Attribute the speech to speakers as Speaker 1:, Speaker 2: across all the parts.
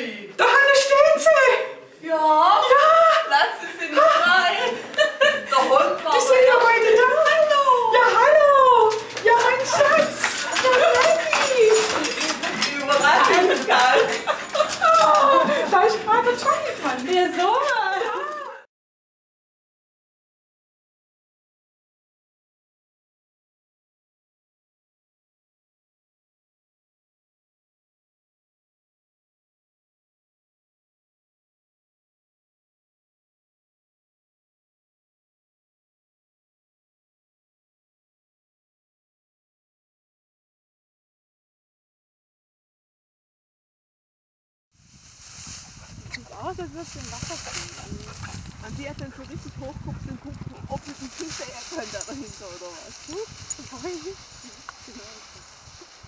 Speaker 1: Hey! Aus, als würde es im Wasser stehen. Man sieht dann so richtig hochguckt und guckt, ob es ein Hinterher könnte dahinter oder was. Hm?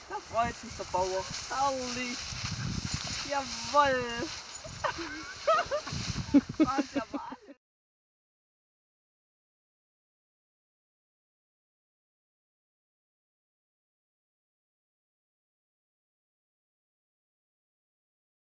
Speaker 1: Da freut sich der Bauer. Herrlich. Jawoll. Wahnsinn, aber